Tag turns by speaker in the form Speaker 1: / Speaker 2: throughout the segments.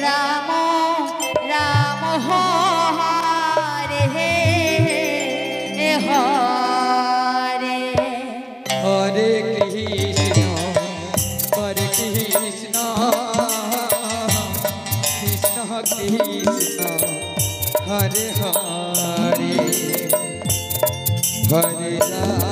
Speaker 1: Ram Ram Hare hey
Speaker 2: Hare. Hare Krishna Hare
Speaker 1: Krishna Krishna Krishna, Hare Hare. Hare Ram.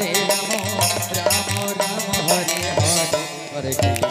Speaker 1: Hare Ram Ram Ram Hare Hare. Hare Krishna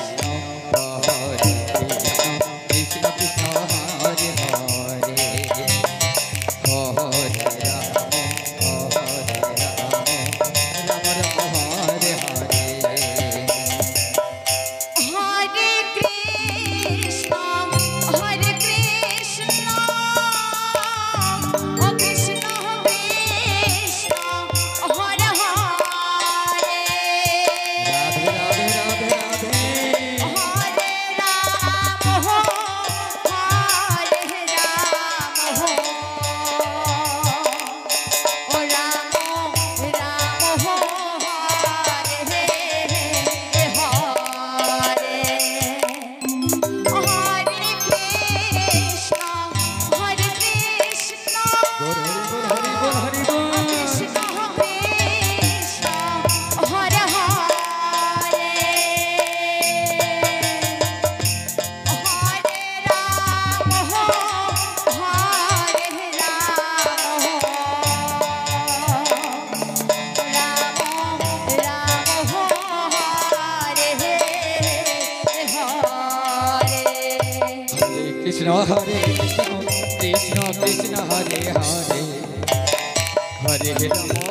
Speaker 1: did it.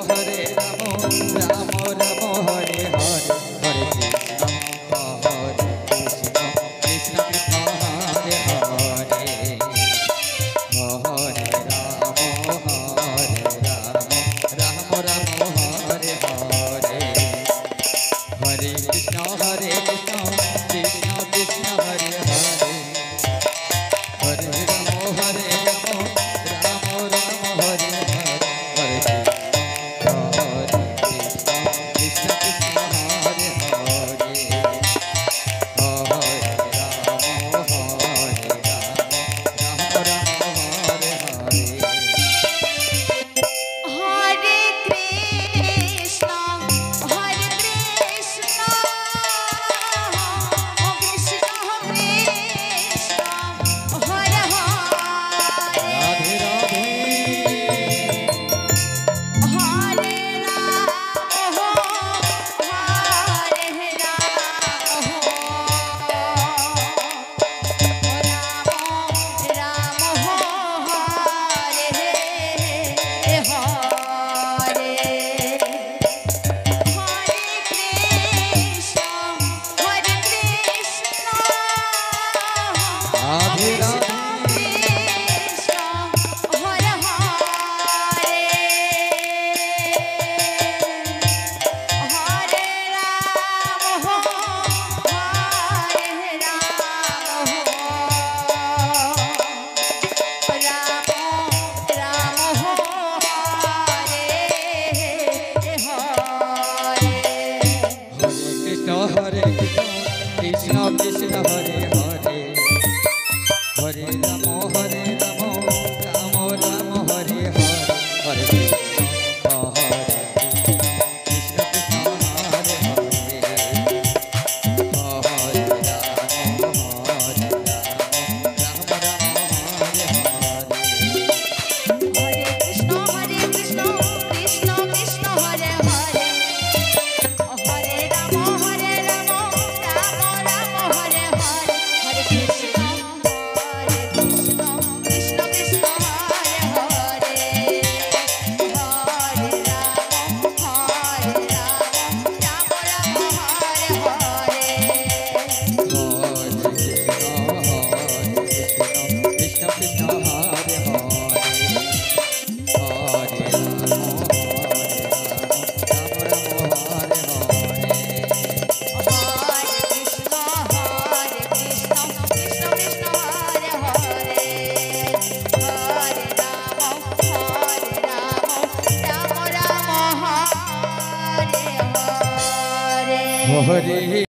Speaker 2: Hare